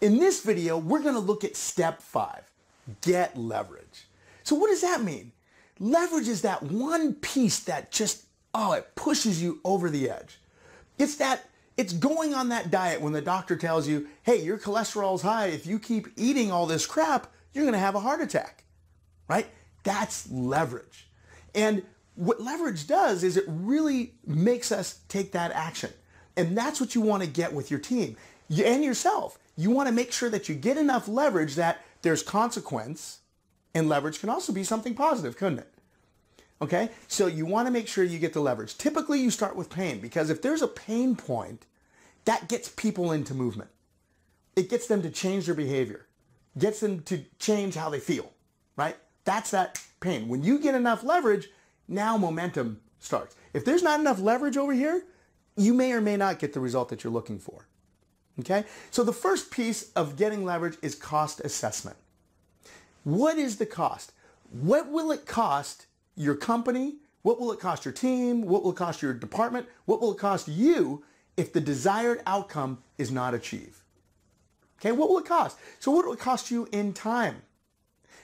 In this video, we're going to look at step five, get leverage. So what does that mean? Leverage is that one piece that just, oh, it pushes you over the edge. It's that, it's going on that diet when the doctor tells you, hey, your cholesterol's high. If you keep eating all this crap, you're going to have a heart attack, right? That's leverage. And what leverage does is it really makes us take that action. And that's what you want to get with your team and yourself. You want to make sure that you get enough leverage that there's consequence and leverage can also be something positive, couldn't it? Okay, so you want to make sure you get the leverage. Typically you start with pain because if there's a pain point, that gets people into movement. It gets them to change their behavior, gets them to change how they feel, right? That's that pain. When you get enough leverage, now momentum starts. If there's not enough leverage over here, you may or may not get the result that you're looking for. Okay? So the first piece of getting leverage is cost assessment. What is the cost? What will it cost your company? What will it cost your team? What will it cost your department? What will it cost you if the desired outcome is not achieved? Okay, what will it cost? So what will it cost you in time?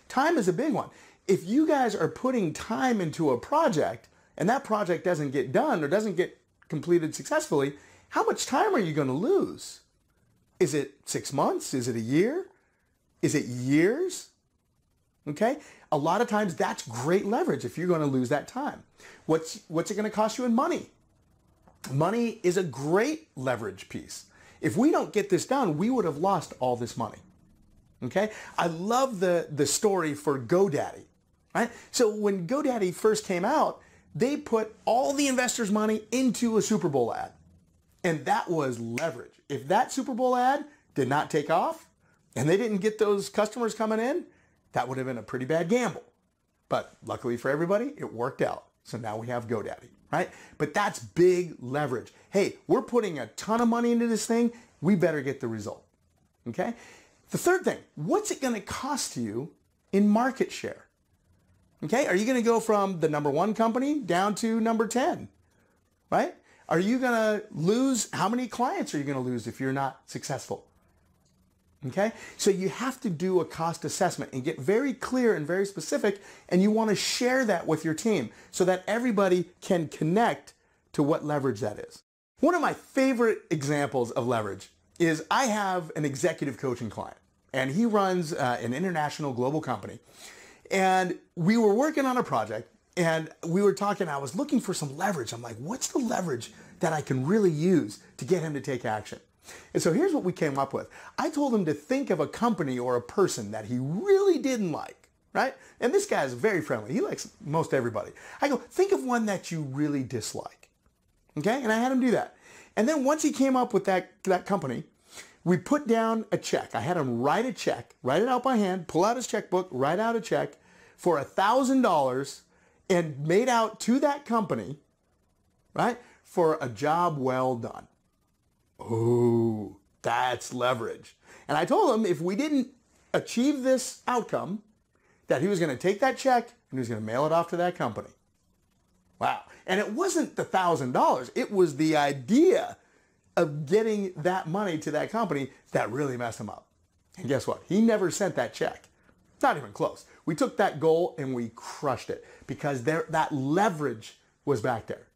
Time is a big one. If you guys are putting time into a project and that project doesn't get done or doesn't get completed successfully, how much time are you going to lose? Is it six months? Is it a year? Is it years? Okay? A lot of times that's great leverage if you're going to lose that time. What's, what's it going to cost you in money? Money is a great leverage piece. If we don't get this done, we would have lost all this money. Okay? I love the, the story for GoDaddy. Right? So when GoDaddy first came out, they put all the investors' money into a Super Bowl ad. And that was leverage. If that Super Bowl ad did not take off and they didn't get those customers coming in, that would have been a pretty bad gamble. But luckily for everybody, it worked out. So now we have GoDaddy, right? But that's big leverage. Hey, we're putting a ton of money into this thing. We better get the result. Okay? The third thing, what's it going to cost you in market share? Okay? Are you going to go from the number one company down to number 10? Right? Are you going to lose, how many clients are you going to lose if you're not successful? Okay? So you have to do a cost assessment and get very clear and very specific and you want to share that with your team so that everybody can connect to what leverage that is. One of my favorite examples of leverage is I have an executive coaching client and he runs uh, an international global company and we were working on a project and we were talking, I was looking for some leverage. I'm like, what's the leverage that I can really use to get him to take action? And so here's what we came up with. I told him to think of a company or a person that he really didn't like, right? And this guy is very friendly. He likes most everybody. I go, think of one that you really dislike. Okay? And I had him do that. And then once he came up with that, that company, we put down a check. I had him write a check, write it out by hand, pull out his checkbook, write out a check for a $1,000 and made out to that company, right, for a job well done. Oh, that's leverage. And I told him if we didn't achieve this outcome, that he was going to take that check and he was going to mail it off to that company. Wow. And it wasn't the $1,000. It was the idea of getting that money to that company that really messed him up. And guess what? He never sent that check. Not even close. We took that goal and we crushed it because there, that leverage was back there,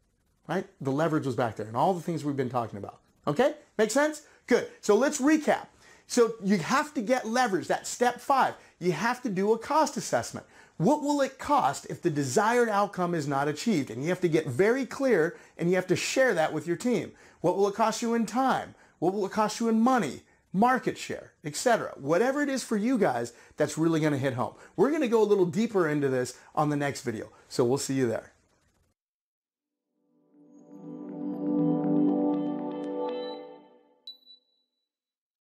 right? The leverage was back there and all the things we've been talking about. Okay? Make sense? Good. So let's recap. So you have to get leverage. That's step five. You have to do a cost assessment. What will it cost if the desired outcome is not achieved? And you have to get very clear and you have to share that with your team. What will it cost you in time? What will it cost you in money? Market share, etc. Whatever it is for you guys, that's really going to hit home. We're going to go a little deeper into this on the next video. So we'll see you there.